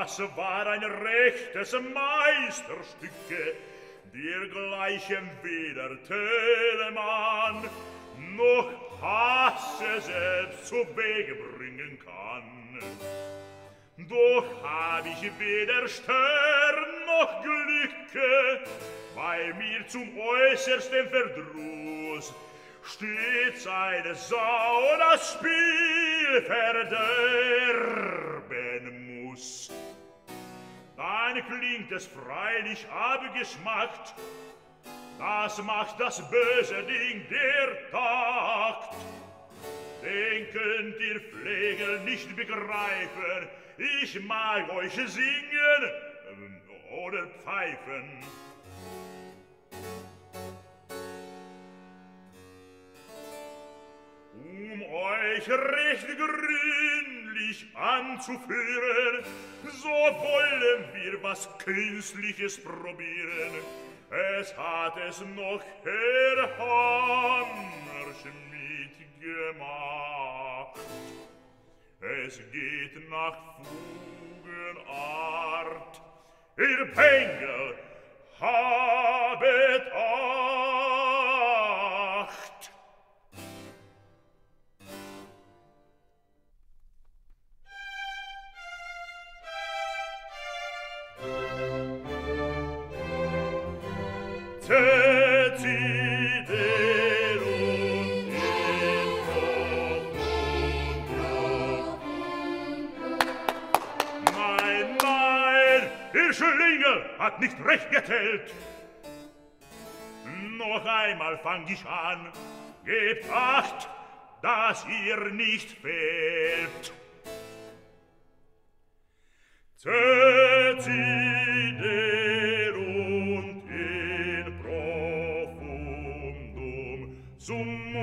Das war ein rechtes Meisterstücke, dergleichen weder Telemann noch Hasse selbst zu Wege bringen kann. Doch hab ich weder Stern noch Glücke, bei mir zum äußersten Verdruss stets eine Sau das Spiel verderbt. Dann klingt es freilich abgeschmackt, das macht das böse Ding der Takt. Denken dir Pfleger nicht begreifen, ich mag euch singen ähm, oder pfeifen. Um euch recht grün künstlich anzuführen, so wollen wir was Künstliches probieren. Es hat es noch Herr Hammerschmidt gemacht. Es geht nach Fugenart, ihr Pengel, Hammerschmidt, hat nicht recht geteilt. Noch einmal fang ich an, gebt acht, dass ihr nicht fehlt. Zözi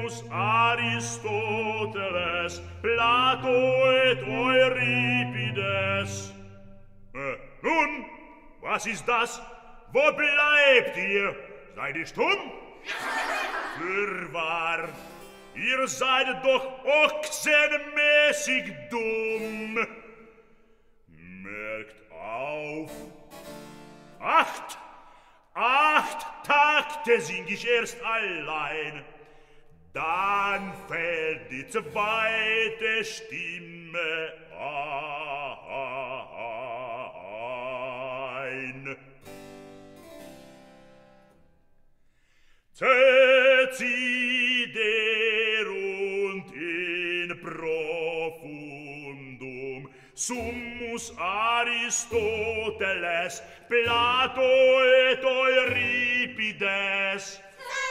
Plautus, Aristoteles, Plato et Euripides. Äh, nun, was ist das? Wo bleibt ihr? Seid ihr stumm? Fürwahr, ihr seid doch ochsenmäßig dumm. Merkt auf. Acht! Acht Takte sing ich erst allein. Dann fällt die zweite Stimme ein. Tecider und in profundum summus Aristoteles, Plato et Euripides,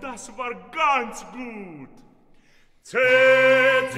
Das war ganz gut. Zählt